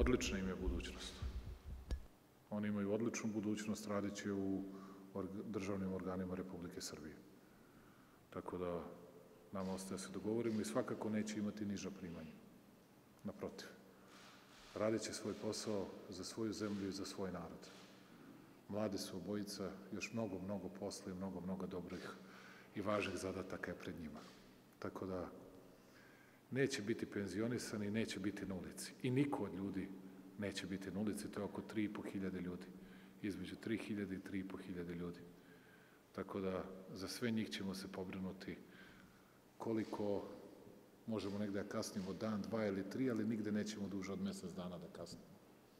odlična im je budućnost. Oni imaju odličnu budućnost radeći u državnim organima Republike Srbije. Tako da nama ostaje da se dogovorimo i svakako neće imati niža primanja. Naprotiv. Radit će svoj posao za svoju zemlju i za svoj narod. Mlade su obojica, još mnogo, mnogo posla i mnogo, mnogo dobrih i važnih zadataka je pred njima. Tako da neće biti penzionisani, neće biti na ulici. I niko od ljudi neće biti na ulici, to je oko 3,5 hiljade ljudi. Između 3.000 i 3,5 hiljade ljudi. Tako da za sve njih ćemo se pobrinuti koliko možemo negde da kasnimo dan, dva ili tri, ali nigde nećemo duže od mesec dana da kasnimo.